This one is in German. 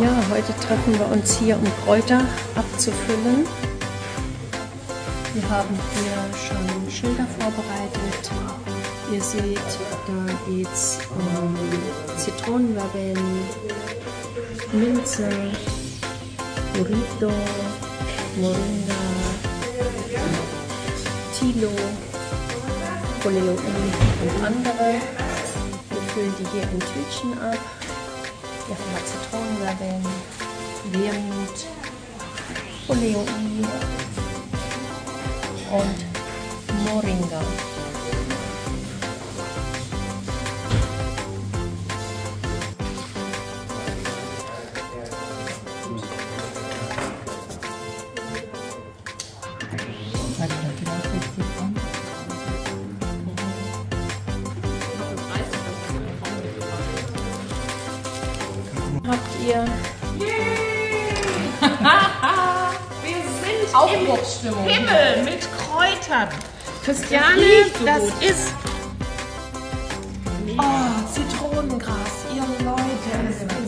Ja, heute treffen wir uns hier, um Kräuter abzufüllen. Wir haben hier schon Schilder vorbereitet. Ihr seht, da geht es um Zitronenlabellen, Minze, Burrito, Moringa, Tilo, Poleo und andere. Füllen die hier in Tütchen ab. Hier haben wir Zitronenlabellen, Leermut, Oleoi und Moringa. Ihr Wir sind Aufbruchsstimmung. im Himmel mit Kräutern. Christiane, riecht so das ist oh, Zitronengras, ihr Leute.